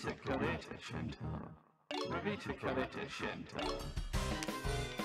Ravita Kaleta Shanta. Ravita Kalita Shanta.